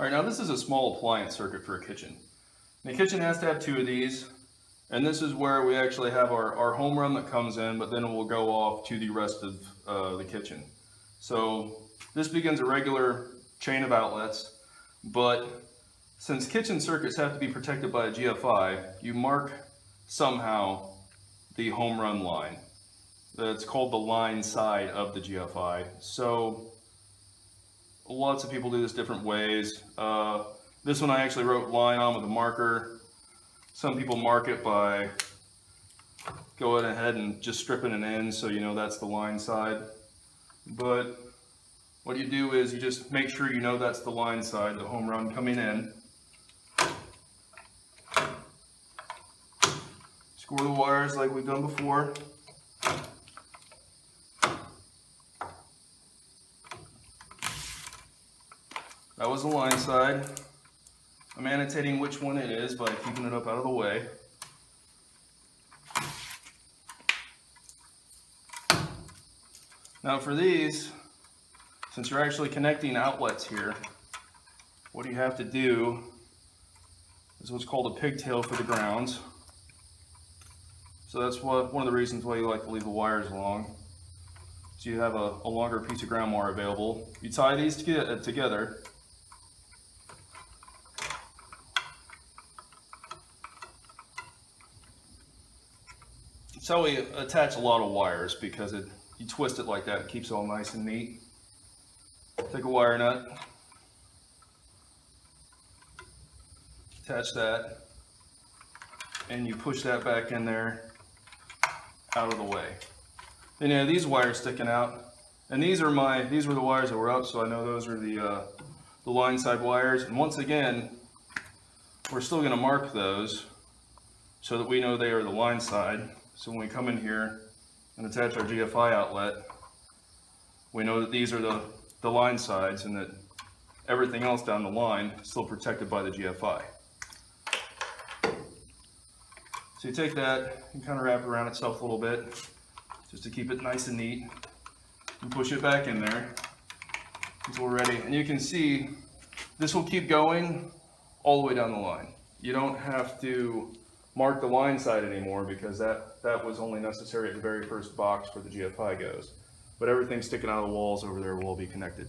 All right, now this is a small appliance circuit for a kitchen. The kitchen has to have two of these, and this is where we actually have our, our home run that comes in, but then it will go off to the rest of uh, the kitchen. So this begins a regular chain of outlets, but since kitchen circuits have to be protected by a GFI, you mark somehow the home run line. It's called the line side of the GFI. So lots of people do this different ways. Uh, this one I actually wrote line on with a marker. Some people mark it by going ahead and just stripping an end so you know that's the line side. But what you do is you just make sure you know that's the line side, the home run coming in. Score the wires like we've done before. That was the line side. I'm annotating which one it is by keeping it up out of the way. Now for these, since you're actually connecting outlets here, what you have to do is what's called a pigtail for the grounds. So that's what one of the reasons why you like to leave the wires long. So you have a, a longer piece of ground wire available. You tie these to, together So we attach a lot of wires because it you twist it like that, it keeps it all nice and neat. Take a wire nut, attach that, and you push that back in there out of the way. Then you have these wires sticking out, and these are my these were the wires that were up, so I know those are the uh, the line side wires. And once again, we're still going to mark those so that we know they are the line side. So when we come in here and attach our GFI outlet, we know that these are the, the line sides and that everything else down the line is still protected by the GFI. So you take that and kind of wrap it around itself a little bit just to keep it nice and neat and push it back in there until we're ready. And you can see this will keep going all the way down the line. You don't have to mark the line side anymore because that, that was only necessary at the very first box where the GFI goes. But everything sticking out of the walls over there will be connected.